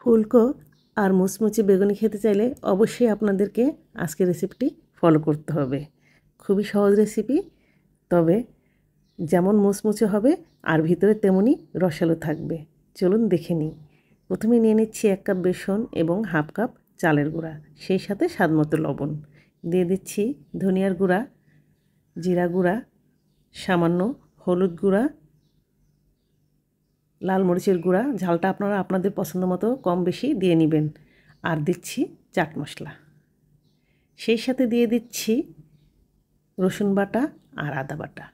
ফুলকো আর মুচমুচে বেগুনি খেতে চাইলে অবশ্যই আপনাদেরকে আজকের রেসিপিটি ফলো করতে হবে। খুবই সহজ রেসিপি তবে যেমন মুচমুচে হবে, আর ভিতরে তেমনই রসালো থাকবে। চলুন দেখে নিই। প্রথমে নিয়ে নিচ্ছি এক কাপ বেসন এবং হাফ কাপ চালের গুঁড়া, সেই সাথে স্বাদ মতো লবণ। দিয়ে দিচ্ছি ধনিয়ার গুঁড়া, জিরা গুঁড়া, সামান্য হলুদ গুঁড়া লাল মরিচের গুঁড়া, ঝালটা আপনারা আপনাদের পছন্দ মতো কম বেশি দিয়ে নেবেন। আর দিচ্ছি চাট মশলা। সেই সাথে দিয়ে দিচ্ছি রসুন বাটা আর আদা বাটা।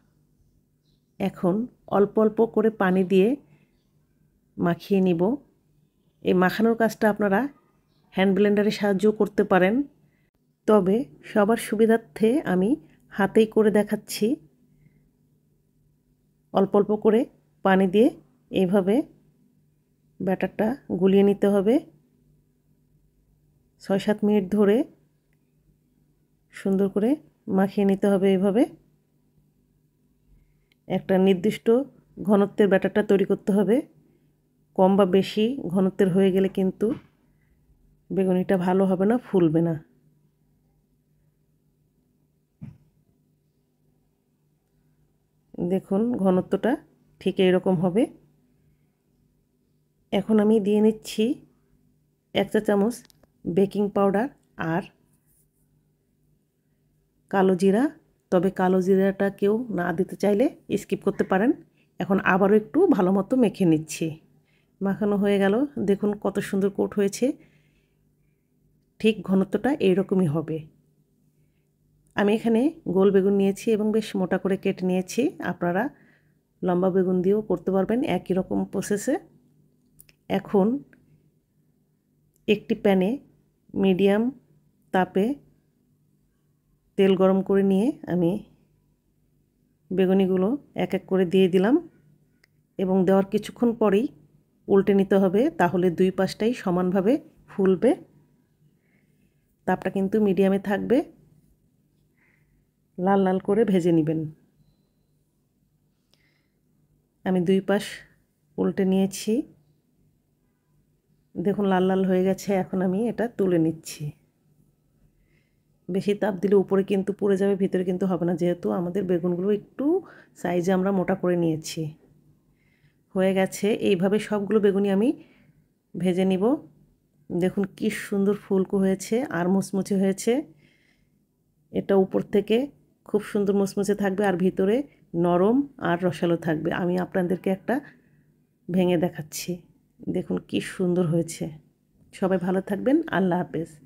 এখন অল্প অল্প করে পানি দিয়ে মাখিয়ে নিব। এই মাখানোর কাজটা আপনারা হ্যান্ড ব্লেন্ডারে সাহায্য করতে পারেন। তবে সবার সুবিধার্থে আমি হাতেই করে দেখাচ্ছি। অল্প অল্প করে পানি দিয়ে এইভাবে ব্যাটারটা গুলিয়ে নিতে হবে। ছয় সাত মিনিট ধরে সুন্দর করে মাখিয়ে নিতে হবে এইভাবে। একটা নির্দিষ্ট ঘনত্বের ব্যাটারটা তৈরি করতে হবে। কম বা বেশি ঘনত্বের হয়ে গেলে কিন্তু বেগুনিটা ভালো হবে না, ফুলবে না। দেখুন, ঘনত্বটা ঠিক এরকম হবে। এখন আমি দিয়ে নিচ্ছি এক চা চামচ বেকিং পাউডার আর কালো জিরা। তবে কালো জিরাটা কেউ না দিতে চাইলে স্কিপ করতে পারেন। এখন আবারও একটু ভালো মতো মেখে নিচ্ছি। মাখানো হয়ে গেল। দেখুন কত সুন্দর কোট হয়েছে। ঠিক ঘনত্বটা এইরকমই হবে। আমি এখানে গোল বেগুন নিয়েছি এবং বেশ মোটা করে কেটে নিয়েছি। আপনারা লম্বা বেগুন দিয়েও করতে পারবেন একই রকম প্রসেসে এখন একটি প্যানে মিডিয়াম তাপে তেল গরম করে নিয়ে আমি বেগুনিগুলো এক এক করে দিয়ে দিলাম এবং দেওয়ার কিছুক্ষণ পরেই উল্টে নিতে হবে তাহলে দুই পাশটাই সমানভাবে ফুলবে। তাপটা কিন্তু মিডিয়ামে থাকবে। লাল লাল করে ভেজে নেবেন। আমি দুই পাশ উল্টে নিয়েছি। দেখুন, লাল লাল হয়ে গেছে, এখন আমি এটা তুলে নিচ্ছি। বেশি তাপ দিলে উপরে কিন্তু পুড়ে যাবে, ভিতরে কিন্তু হবে না, যেহেতু আমাদের বেগুনগুলো একটু সাইজে আমরা মোটা করে নিয়েছি। হয়ে গেছে, এইভাবে সবগুলো বেগুনি আমি ভেজে নিব। দেখুন, কি সুন্দর ফুলকো হয়েছে, আর মুচমুচে হয়েছে। এটা উপর থেকে খুব সুন্দর মুচমুচে থাকবে, আর ভিতরে নরম আর রসালো থাকবে। আমি আপনাদেরকে একটা ভেঙে দেখাচ্ছি। দেখুন কি সুন্দর হয়েছে। সবাই ভালো থাকবেন। আল্লাহ হাফেজ।